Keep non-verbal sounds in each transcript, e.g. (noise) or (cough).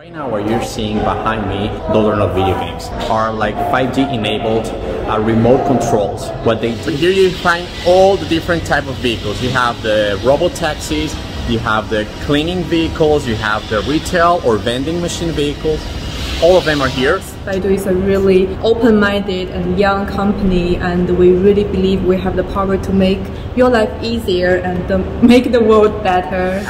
Right now what you're seeing behind me, those are not video games, are like 5G enabled uh, remote controls. What they do, here you find all the different type of vehicles. You have the robot taxis, you have the cleaning vehicles, you have the retail or vending machine vehicles. All of them are here. Baidu is a really open-minded and young company and we really believe we have the power to make your life easier and make the world better.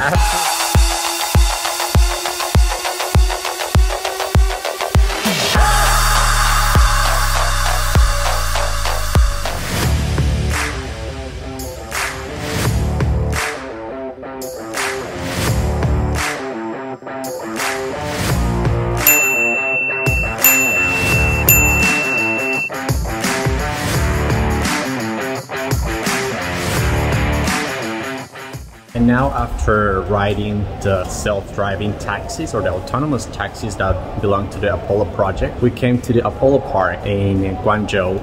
And now after riding the self-driving taxis or the autonomous taxis that belong to the Apollo project, we came to the Apollo Park in Guangzhou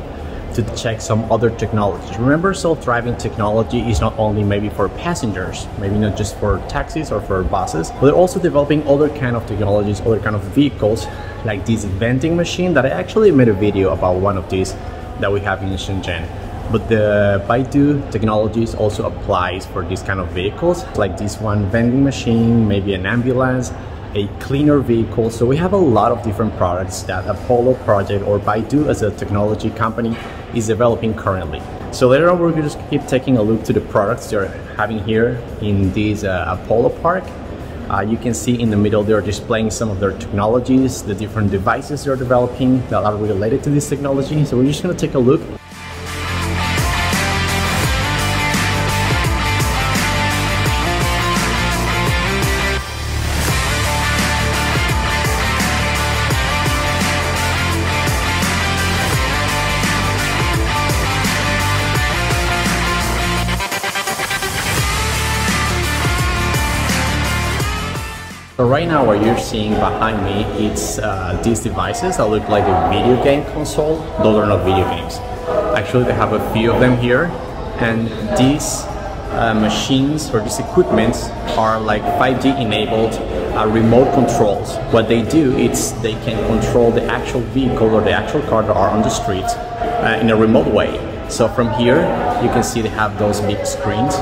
to check some other technologies. Remember self-driving technology is not only maybe for passengers, maybe not just for taxis or for buses, but they're also developing other kind of technologies, other kind of vehicles like this vending machine that I actually made a video about one of these that we have in Shenzhen. But the Baidu technologies also applies for these kind of vehicles, like this one vending machine, maybe an ambulance, a cleaner vehicle. So we have a lot of different products that Apollo project or Baidu as a technology company is developing currently. So later on, we're going to just keep taking a look to the products they're having here in this uh, Apollo park. Uh, you can see in the middle they're displaying some of their technologies, the different devices they're developing that are related to this technology. So we're just going to take a look right now what you're seeing behind me, it's uh, these devices that look like a video game console. Those are not video games. Actually, they have a few of them here. And these uh, machines or these equipments are like 5G enabled uh, remote controls. What they do is they can control the actual vehicle or the actual car that are on the street uh, in a remote way. So from here, you can see they have those big screens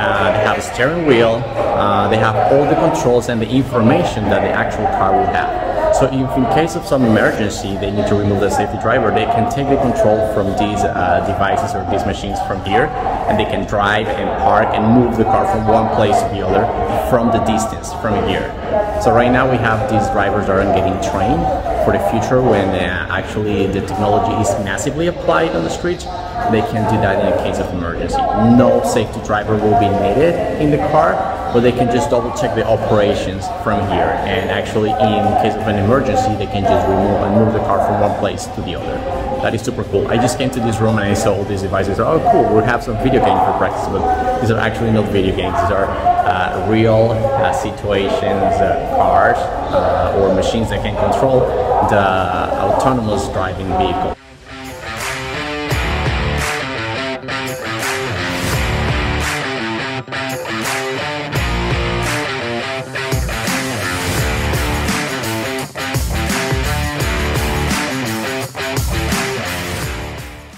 uh, they have a steering wheel, uh, they have all the controls and the information that the actual car will have. So if in case of some emergency they need to remove the safety driver, they can take the control from these uh, devices or these machines from here and they can drive and park and move the car from one place to the other from the distance from here. So right now we have these drivers that are getting trained for the future when uh, actually the technology is massively applied on the streets they can do that in a case of emergency. No safety driver will be needed in the car, but they can just double check the operations from here. And actually, in case of an emergency, they can just remove and move the car from one place to the other. That is super cool. I just came to this room and I saw all these devices. Oh, cool, we'll have some video games for practice, but these are actually not video games. These are uh, real uh, situations, uh, cars, uh, or machines that can control the autonomous driving vehicle.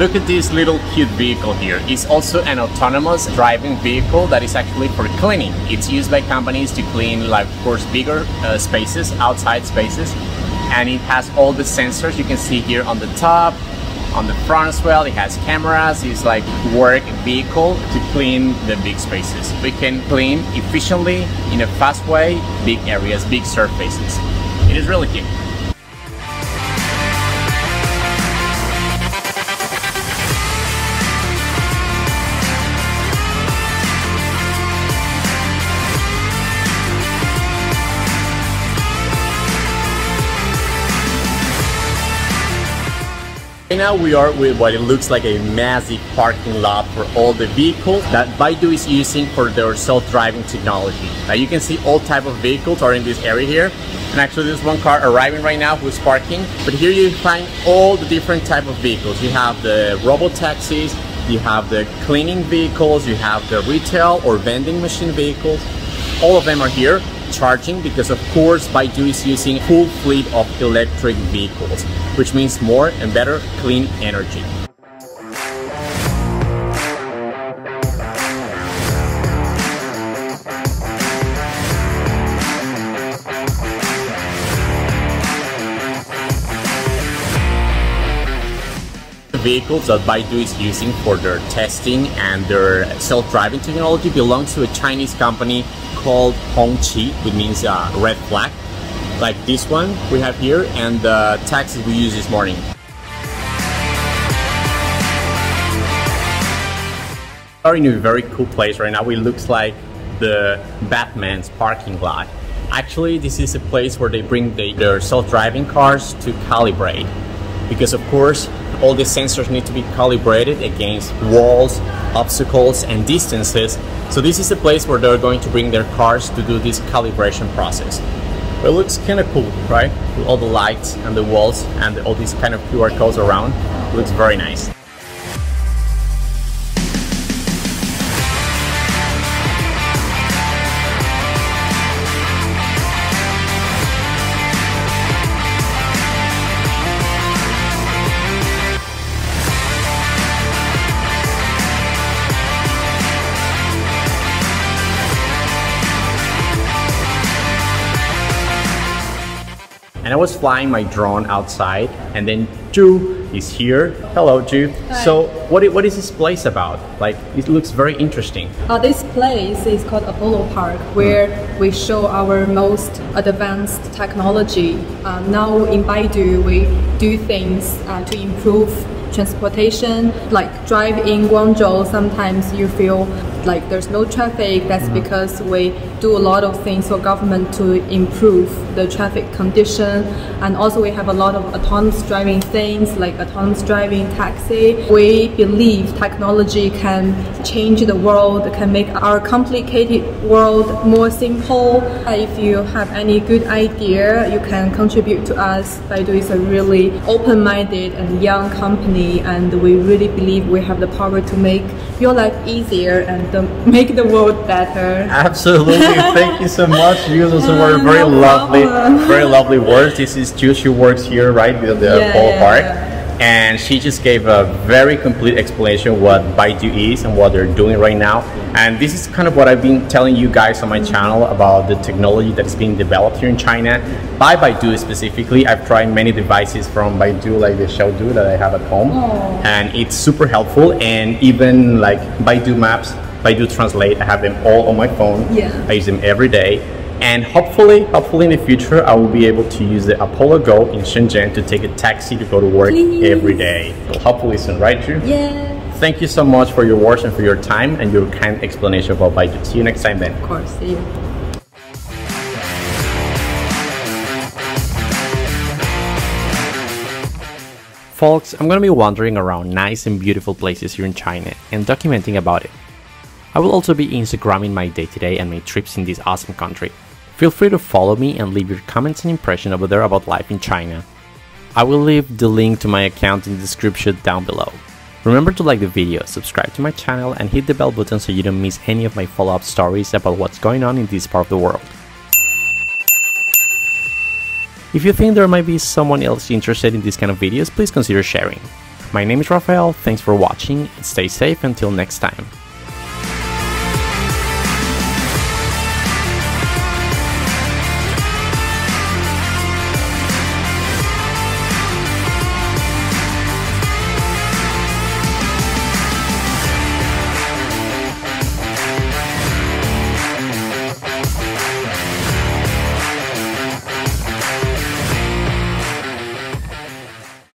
Look at this little cute vehicle here. It's also an autonomous driving vehicle that is actually for cleaning. It's used by companies to clean, like, of course, bigger uh, spaces, outside spaces. And it has all the sensors you can see here on the top, on the front as well. It has cameras. It's like work vehicle to clean the big spaces. We can clean efficiently in a fast way, big areas, big surfaces. It is really cute. Right now we are with what it looks like a massive parking lot for all the vehicles that Baidu is using for their self-driving technology. Now you can see all type of vehicles are in this area here. And actually there's one car arriving right now who's parking. But here you find all the different type of vehicles. You have the robot taxis, you have the cleaning vehicles, you have the retail or vending machine vehicles. All of them are here. Charging because of course Baidu is using a full fleet of electric vehicles, which means more and better clean energy. Vehicles that Baidu is using for their testing and their self-driving technology belongs to a Chinese company called Hongqi, which means uh, red flag, like this one we have here and the taxis we used this morning. We are in a very cool place right now. It looks like the Batman's parking lot. Actually, this is a place where they bring the, their self-driving cars to calibrate because of course all the sensors need to be calibrated against walls, obstacles and distances. So this is a place where they're going to bring their cars to do this calibration process. It looks kind of cool, right? With all the lights and the walls and all these kind of QR codes around. It looks very nice. And I was flying my drone outside and then Ju is here. Hello Ju. Hi. So what, what is this place about? Like it looks very interesting. Uh, this place is called Apollo Park, where we show our most advanced technology. Uh, now in Baidu, we do things uh, to improve transportation. Like drive in Guangzhou, sometimes you feel like there's no traffic. That's Mm-hmm. because we do a lot of things for government to improve the traffic condition. And also we have a lot of autonomous driving things like autonomous driving taxi. We believe technology can change the world, can make our complicated world more simple. If you have any good idea, you can contribute to us. Baidu is a really open-minded and young company, and we really believe we have the power to make your life easier and make the world better. Absolutely. Thank you so much. You those were (laughs) very no lovely, very lovely words. This is Ju. She works here, right, with the Yeah, yeah, Park. yeah. And she just gave a very complete explanation what Baidu is and what they're doing right now. And this is kind of what I've been telling you guys on my mm-hmm. channel about the technology that is being developed here in China by Baidu specifically. I've tried many devices from Baidu, like the Xiaodu that I have at home, Oh. and it's super helpful. And even like Baidu Maps, Baidu Translate, I have them all on my phone. Yeah. I use them every day. And hopefully, hopefully in the future, I will be able to use the Apollo Go in Shenzhen to take a taxi to go to work Please. every day. So hopefully soon, right, Ju? Yeah, Thank you so much for your words and for your time and your kind explanation about Baidu. See you next time then. of course. See you. Folks, I'm gonna be wandering around nice and beautiful places here in China and documenting about it. I will also be Instagramming my day to day and my trips in this awesome country. Feel free to follow me and leave your comments and impression over there about life in China. I will leave the link to my account in the description down below. Remember to like the video, subscribe to my channel and hit the bell button so you don't miss any of my follow-up stories about what's going on in this part of the world. If you think there might be someone else interested in these kind of videos, please consider sharing. My name is Rafael, thanks for watching, and stay safe until next time.